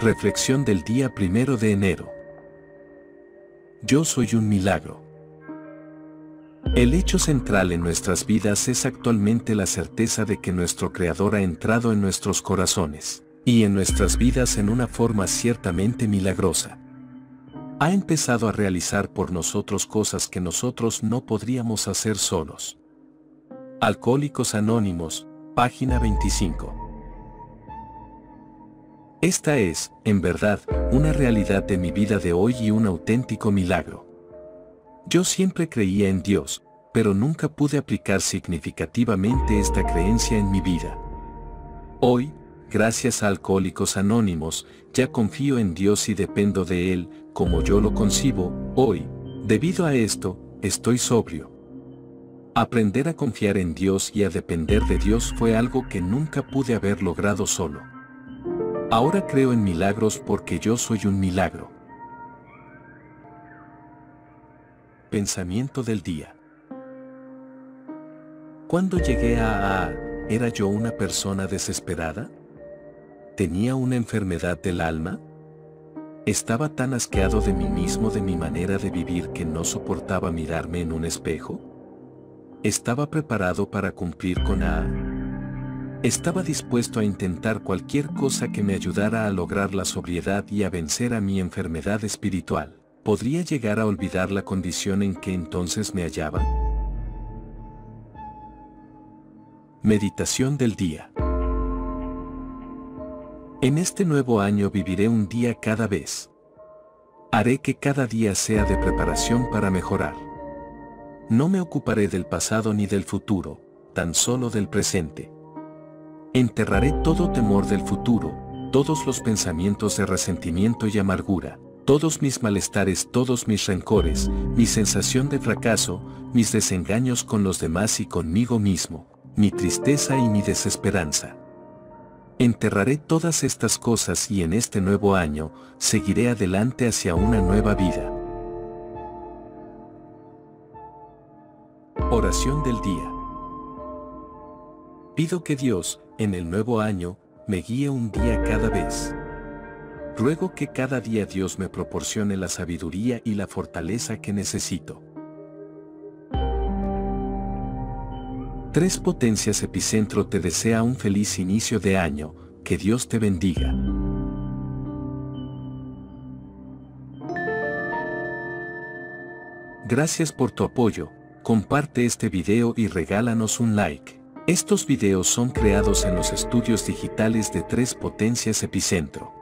Reflexión del día primero de enero. Yo soy un milagro. El hecho central en nuestras vidas es actualmente la certeza de que nuestro Creador ha entrado en nuestros corazones, y en nuestras vidas en una forma ciertamente milagrosa. Ha empezado a realizar por nosotros cosas que nosotros no podríamos hacer solos. Alcohólicos Anónimos, página 25. Esta es, en verdad, una realidad de mi vida de hoy y un auténtico milagro. Yo siempre creía en Dios, pero nunca pude aplicar significativamente esta creencia en mi vida. Hoy, gracias a Alcohólicos Anónimos, ya confío en Dios y dependo de Él, como yo lo concibo, hoy, debido a esto, estoy sobrio. Aprender a confiar en Dios y a depender de Dios fue algo que nunca pude haber logrado solo. Ahora creo en milagros porque yo soy un milagro. Pensamiento del día. Cuando llegué a A, ¿era yo una persona desesperada? ¿Tenía una enfermedad del alma? ¿Estaba tan asqueado de mí mismo de mi manera de vivir que no soportaba mirarme en un espejo? ¿Estaba preparado para cumplir con A? Estaba dispuesto a intentar cualquier cosa que me ayudara a lograr la sobriedad y a vencer a mi enfermedad espiritual. ¿Podría llegar a olvidar la condición en que entonces me hallaba? Meditación del día. En este nuevo año viviré un día cada vez. Haré que cada día sea de preparación para mejorar. No me ocuparé del pasado ni del futuro, tan solo del presente. Enterraré todo temor del futuro, todos los pensamientos de resentimiento y amargura, todos mis malestares, todos mis rencores, mi sensación de fracaso, mis desengaños con los demás y conmigo mismo, mi tristeza y mi desesperanza. Enterraré todas estas cosas y en este nuevo año, seguiré adelante hacia una nueva vida. Oración del día. Pido que Dios, en el nuevo año, me guíe un día cada vez. Ruego que cada día Dios me proporcione la sabiduría y la fortaleza que necesito. Tres Potencias Epicentro te desea un feliz inicio de año, que Dios te bendiga. Gracias por tu apoyo, comparte este video y regálanos un like. Estos videos son creados en los estudios digitales de Tres Potencias Epicentro.